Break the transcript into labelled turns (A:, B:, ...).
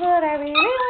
A: what I really want.